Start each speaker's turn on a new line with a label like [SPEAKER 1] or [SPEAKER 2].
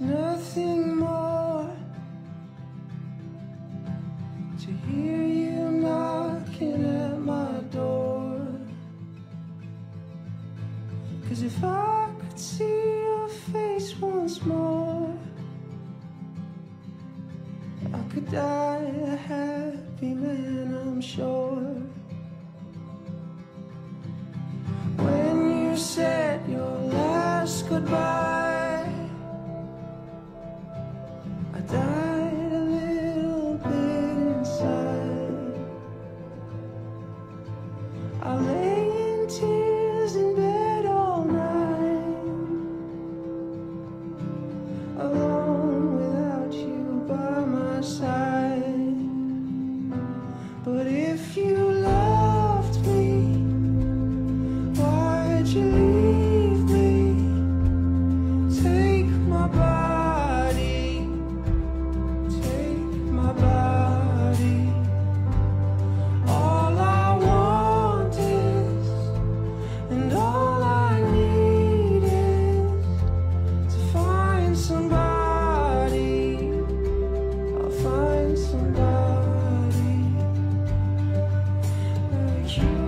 [SPEAKER 1] There's nothing more to hear you knocking at my door. Cause if I could see your face once more, I could die a happy man, I'm sure. died a little bit inside. I lay in tears in bed. you.